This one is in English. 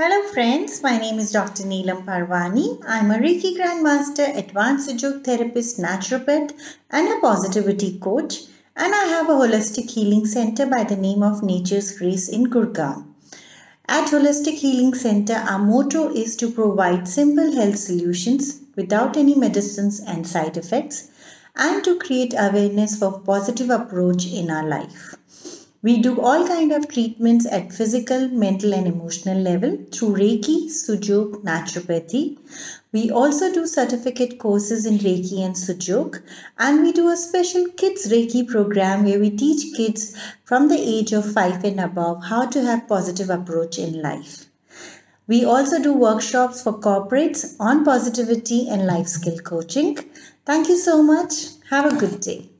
Hello friends, my name is Dr. Neelam Parwani. I'm a Reiki Grandmaster, Advanced Yoga Therapist, Naturopath and a Positivity Coach and I have a holistic healing center by the name of Nature's Grace in Gurgaon. At Holistic Healing Center, our motto is to provide simple health solutions without any medicines and side effects and to create awareness for positive approach in our life. We do all kind of treatments at physical, mental and emotional level through Reiki, Sujok, Naturopathy. We also do certificate courses in Reiki and Sujok and we do a special kids Reiki program where we teach kids from the age of 5 and above how to have positive approach in life. We also do workshops for corporates on positivity and life skill coaching. Thank you so much. Have a good day.